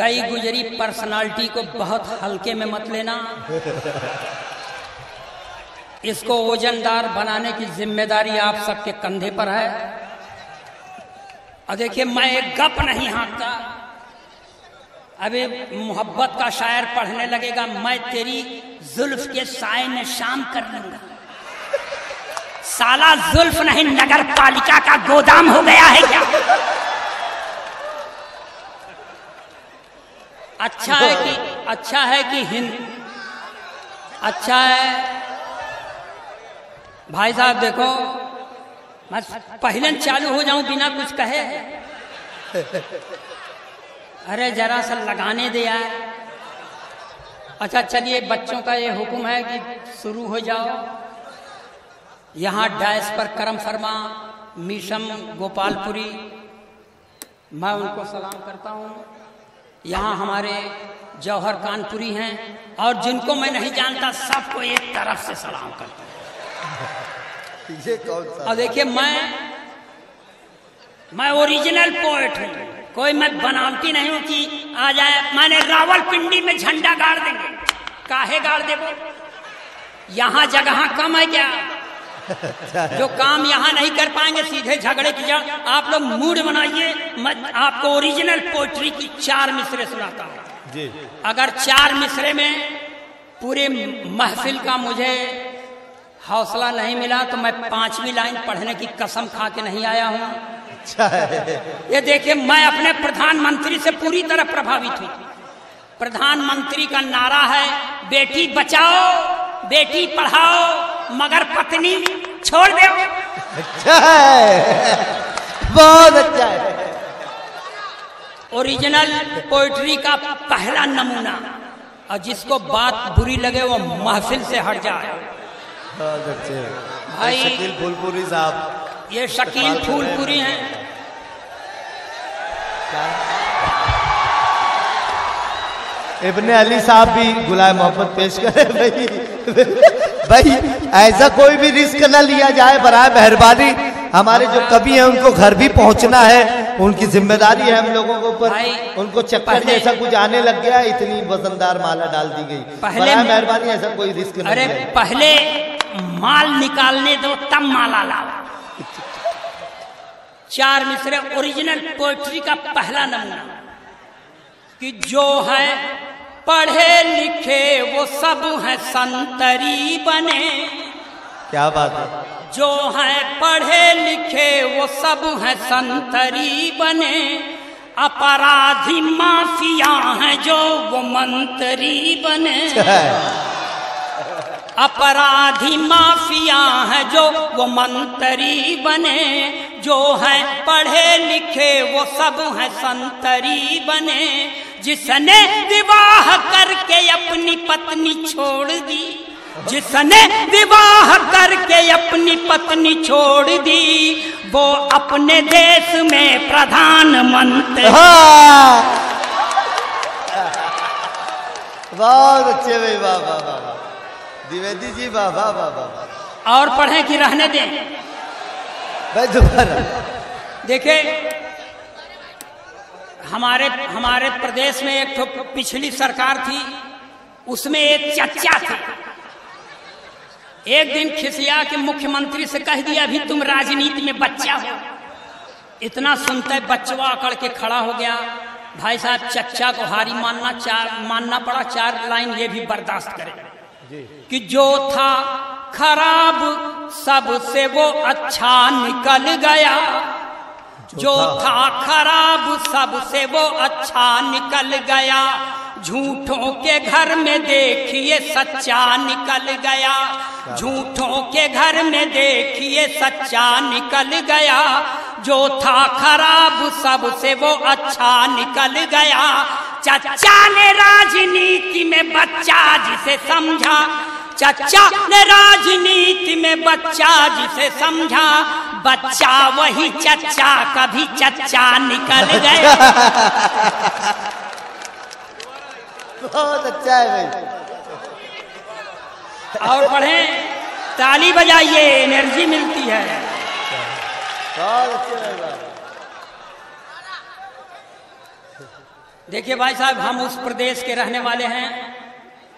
गई गुजरी पर्सनालिटी को बहुत हल्के में मत लेना। इसको वजनदार बनाने की ज़िम्मेदारी आप सबके कंधे पर है। और देखिए, मैं एक गप नहीं हाँकता। अभी मोहब्बत का शायर पढ़ने लगेगा, मैं तेरी जुल्फ के साय में शाम कर लूँगा। साला जुल्फ नहीं नगर पालिका का गोदाम हो गया है क्या? अच्छा है कि अच्छा है कि हिंद अच्छा है। भाई साहब देखो, मैं पहले चालू हो जाऊँ बिना कुछ कहे। अरे जरा सा लगाने दे यार। अच्छा चलिए, बच्चों का ये हुक्म है कि शुरू हो जाओ। यहाँ डैश पर करम फरमा, मीशम, गोपालपुरी। मैं उनको सलाम करता हूँ। यहाँ हमारे जौहर कानपुरी हैं और जिनको मैं नहीं जानता सबको एक तरफ़ से सलाम करता हूँ। ये कौन सा? और देखिए मैं मैं ओरिजिनल पोएट हूँ। कोई मैं बनावटी नहीं हूँ कि आ जाए मैंने रावलपिंडी में झंडा गाड़ देंगे। काहे गाड़ देवो यहाँ जगह कम है क्या? जो काम यहाँ नहीं कर पाएँगे सीधे झगड़े की जड़ आप लोग मूड बनाइए मैं आपको ओरिजिनल पोइट्री की चार मिसरे सुनाता हूँ। अगर चार मिसरे में पूरे महफिल का मुझे हौसला नहीं मिला तो मैं पांचवी लाइन पढ़ने की कसम खा के नहीं आया हूँ। अच्छा ये देखिए मैं अपने प्रधानमंत्री से पूरी तरह प्रभावित हूँ। प्रधानमंत्री का नारा है बेटी बचाओ बेटी पढ़ाओ मगर पत्नी छोड़ दे। अच्छा है। बहुत अच्छा है। ओरिजिनल पोइट्री का पहला नमूना। और जिसको बात बुरी लगे वो महफिल से हट जाए। बहुत अच्छे भाई- शकील फुलपुरी साहब। ये शकील फूलपुरी हैं। इब्ने अली साहब भी गुलाम मोहब्बत पेश करे भाई। भाई ऐसा कोई भी रिस्क न लिया जाए बराए मेहरबानी। हमारे जो कवि हैं उनको घर भी पहुँचना है। उनकी ज़िम्मेदारी है हम लोगों के ऊपर। उनको चक्कर जैसा कुछ आने लग गया इतनी वजनदार माला डाल दी गई। पहले मेहरबानी ऐसा कोई रिस्क नहीं अरे पहले माल निकालने दो तब माला लाओ। चार मिसरे ओरिजिनल पोएट्री का पहला नमूना। कि जो है पढ़े लिखे वो सब है संतरी बने। क्या बात है? जो है पढ़े लिखे वो सब है संतरी बने। अपराधी माफिया हैं जो वो मंत्री बने। अपराधी माफिया है जो वो मंत्री बने। जो है पढ़े लिखे वो सब है संतरी बने। जिसने विवाह करके अपनी पत्नी छोड़ दी जिसने विवाह करके अपनी पत्नी छोड़ दी वो अपने देश में प्रधानमंत्री हाँ बहुत अच्छे भाई वाह वाह वाह। द्विवेदी जी वाह वाह वाह वाह वाह। और पढ़े कि रहने दें भाई दोबारा देखे हमारे हमारे प्रदेश में एक तो पिछली सरकार थी, उसमें एक चच्चा थे। एक दिन खिसिया के मुख्यमंत्री से कह दिया, अभी तुम राजनीति में बच्चा हो। इतना सुनते बचवा अकड़ के खड़ा हो गया। भाई साहब चच्चा को हारी मानना चार, मानना पड़ा, चार लाइन ये भी बर्दाश्त करे कि जो था खराब, सबसे वो अच्छा निकल गया। जो था खराब सबसे वो अच्छा निकल गया। झूठों के घर में देखिए सच्चा निकल गया। झूठों के घर में देखिए सच्चा निकल गया। जो था खराब सबसे वो अच्छा निकल गया। चच्चा ने राजनीति में बच्चा जिसे समझा चच्चा ने राजनीति में बच्चा जिसे समझा बच्चा वही चच्चा कभी चच्चा निकल गए। बहुत अच्छा है भाई। और पढ़े ताली बजाइए एनर्जी मिलती है। बहुत अच्छे देखिए भाई साहब हम उस प्रदेश के रहने वाले हैं।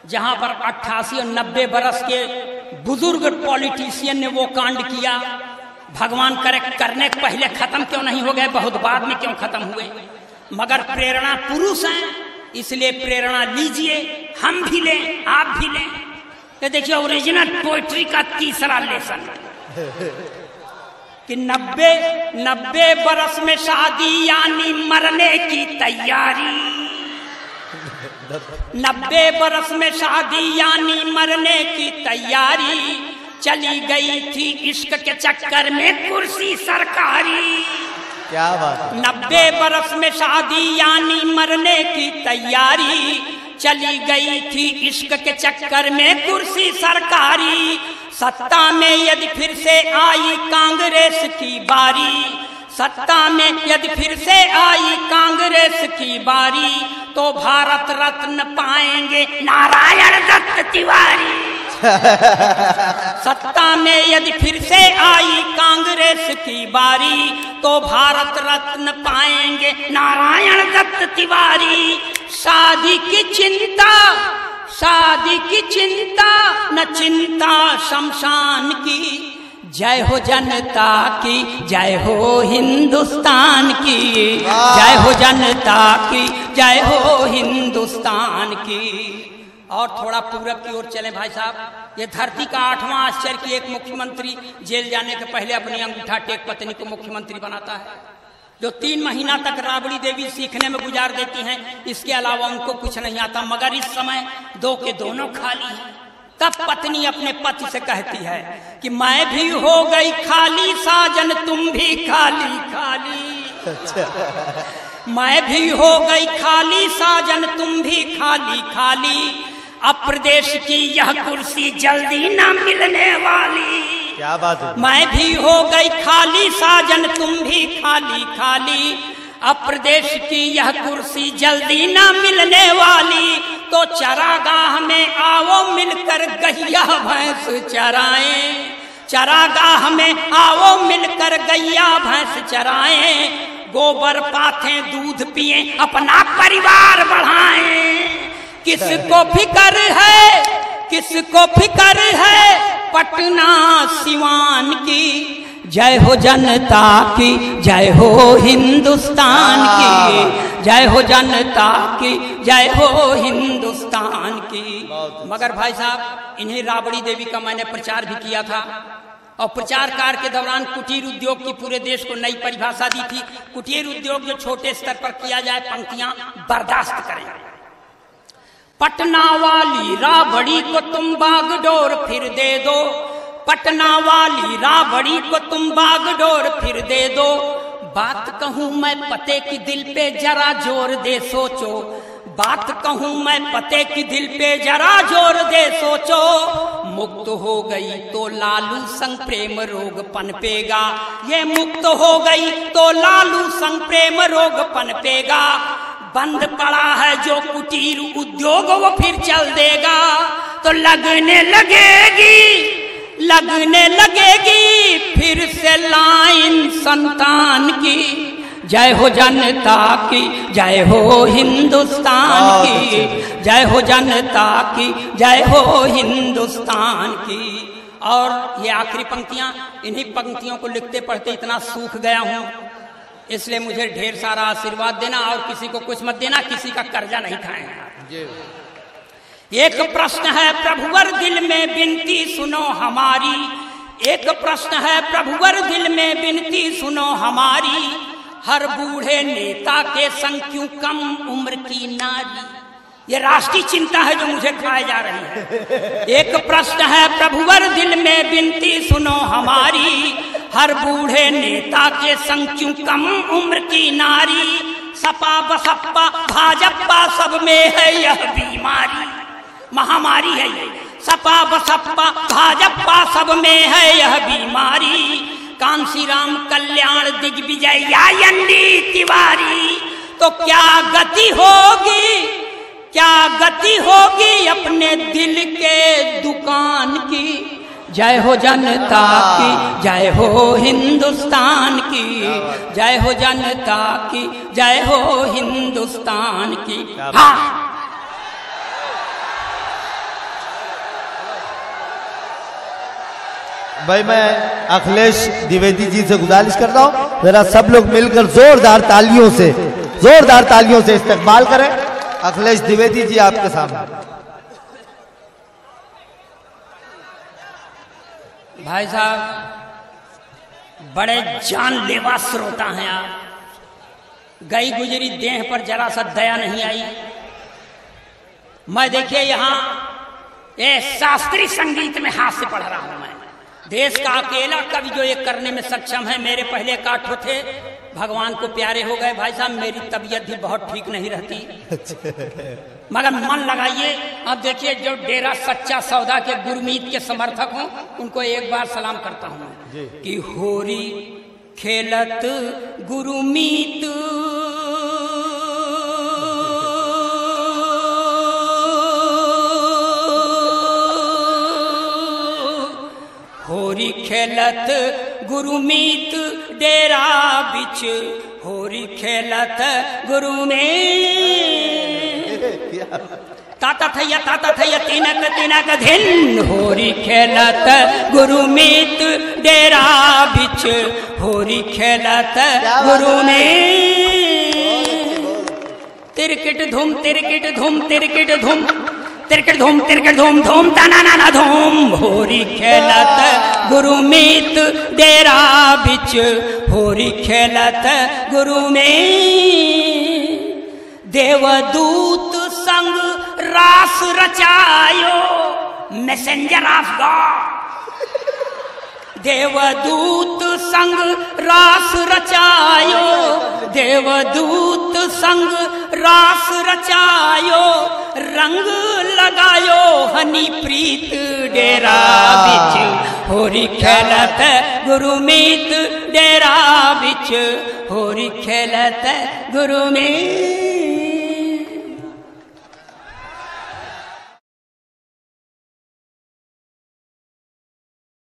जहाँ पर 88 और 90 बरस के बुज़ुर्ग पॉलिटिशियन ने वो कांड किया। भगवान करे करने के पहले खत्म क्यों नहीं हो गए? बहुत बाद में क्यों खत्म हुए? मगर प्रेरणा पुरुष है, इसलिए प्रेरणा लीजिए, हम भी लें, आप भी लें। ये देखिए ओरिजिनल पोइट्री का तीसरा लेसन कि नब्बे नब्बे बरस में शादी यानी मरने की तैयारी। नब्बे बरस में शादी यानी मरने की तैयारी। चली गई थी इश्क के चक्कर में कुर्सी सरकारी। क्या बात नब्बे बरस में शादी यानी मरने की तैयारी। चली गई थी इश्क के चक्कर में कुर्सी सरकारी। सत्ता में यदि फिर से आई कांग्रेस की बारी सत्ता में यदि फिर से आई कांग्रेस की बारी तो भारत रत्न पाएँगे नारायण दत्त तिवारी। सत्ता में यदि फिर से आई कांग्रेस की बारी तो भारत रत्न पाएँगे नारायण दत्त तिवारी। शादी की चिंता, शादी की चिंता, न चिंता शमशान की। जय हो जनता की, जय हो हिंदुस्तान की, जय हो जनता की, जय हो हिंदुस्तान की। और थोड़ा पूरब की ओर चले भाई साहब। ये धरती का आठवां आश्चर्य की एक मुख्यमंत्री जेल जाने के पहले अपनी अंगूठा टेक पत्नी को मुख्यमंत्री बनाता है। जो तीन महीना तक राबड़ी देवी सीखने में गुजार देती हैं, इसके अलावा उनको कुछ नहीं आता, मगर इस समय दो के दोनों खाली हैं। तब पत्नी अपने पति से कहती है कि मैं भी हो गई खाली साजन तुम भी खाली खाली। मैं भी हो गई खाली साजन तुम भी खाली खाली। अब प्रदेश की यह कुर्सी जल्दी ना मिलने वाली। क्या बात है। मैं भी हो गई खाली साजन तुम भी खाली खाली। अब प्रदेश की यह कुर्सी जल्दी ना मिलने वाली। तो चरागाह में आओ, मिलकर गैया भैंस चराए। चरागाह में आओ, मिलकर गैया भैंस चराए। गोबर पाथे दूध पिए, अपना परिवार बढ़ाएँ। किसको फिकर है, किसको फिकर है, पटना, सिवान की जय हो जनता की, जय हो हिंदुस्तान की, जय हो जनता की, जय हो हिंदुस्तान की। मगर भाई साहब, इन्हीं राबड़ी देवी का मैंने प्रचार भी किया था। और प्रचार कार्य के दौरान कुटीर उद्योग की पूरे देश को नई परिभाषा दी थी। कुटीर उद्योग जो छोटे स्तर पर किया जाए, पंक्तियाँ बर्दाश्त करें। पटना वाली राबड़ी को तुम बागडोर फिर दे दो। पटना वाली राबड़ी को तुम बागडोर फिर दे दो। बात कहूँ मैं पते की दिल पे जरा ज़ोर दे, सोचो। बात कहूँ मैं पते की दिल पे जरा ज़ोर दे, सोचो। मुक्त हो गई तो लालू संग प्रेम रोग पनपेगा ये मुक्त हो गई तो लालू संग प्रेम रोग पनपेगा बंद पड़ा है जो कुटीर उद्योग वो फिर चल देगा। तो लगने लगेगी लगने लगेगी फिर से लाइन संतान की। जय हो जनता की जय हो हिंदुस्तान की। जय हो जनता की जय हो हिंदुस्तान की। और ये आखिरी पंक्तियाँ इन्हीं पंक्तियों को लिखते पढ़ते इतना सूख गया हूँ। इसलिए मुझे ढेर सारा आशीर्वाद देना और किसी को कुछ मत देना किसी का कर्जा नहीं खाएँगे एक प्रश्न है, प्रभुवर दिल में बिनती सुनो हमारी। एक प्रश्न है, प्रभुवर दिल में बिनती सुनो हमारी। हर बूढ़े नेता के संग क्यों कम उम्र की नारी? ये राष्ट्रीय चिंता है जो मुझे खाए जा रही है। एक प्रश्न है, प्रभुवर दिल में बिनती सुनो हमारी। हर बूढ़े नेता के संग क्यों कम उम्र की नारी? सपा बसपा भाजपा सब में है यह बीमारी। महामारी है। ये सपा बसपा, भाजपा सब में है यह बीमारी। कांसी राम कल्याण दिग्विजय या एनडी तिवारी। तो क्या गति होगी? क्या गति होगी अपने दिल के दुकान की? जय हो जनता की, जय हो हिंदुस्तान की। जय हो जनता की, जय हो हिंदुस्तान की। हाँ। भाई, मैं अखिलेश द्विवेदी जी से गुजारिश करता हूँ, जरा सब लोग मिलकर जोरदार तालियों से, जोरदार तालियों से इस्तेमाल करें। अखिलेश द्विवेदी जी आपके सामने। भाई साहब, बड़े जानलेवा श्रोता हैं आप। गई गुजरी देह पर जरा सा दया नहीं आई। मैं देखिए यहाँ ये शास्त्रीय संगीत में हाथ से पढ़ रहा हूँ। देश का अकेला कवि जो ये करने में सक्षम है मेरे पहले काठो थे भगवान को प्यारे हो गए भाई साहब मेरी तबीयत भी बहुत ठीक नहीं रहती। मगर मन लगाइए अब देखिए जो डेरा सच्चा सौदा के गुरमीत के समर्थक हों उनको एक बार सलाम करता हूँ कि होरी खेलत गुरुमीत होरी खेलत गुरुमीत डेरा बिच। होरी खेलत गुरु में ताता थैया ताता थैया तिनक तिनक धिन। होरी खेलत गुरुमीत डेरा बिच। होरी खेलत गुरु में तिरकिट धूम तिरकिट धूम तिरकिट धूम। तिरकिट धूम तिरकिट धूम धूम तना नाना धूम। होरी गुरुमीत डेरा बिच होरी खेलत गुरु में। देवदूत संग रास रचायो मैसेंजर ऑफ़ गॉड देवदूत संग रास रचायो, देवदूत संग रास रचायो, रंग लगायो हनी प्रीत डेरा बिच। होरी खेलत गुरुमीत डेरा बिच होरी खेलत गुरु में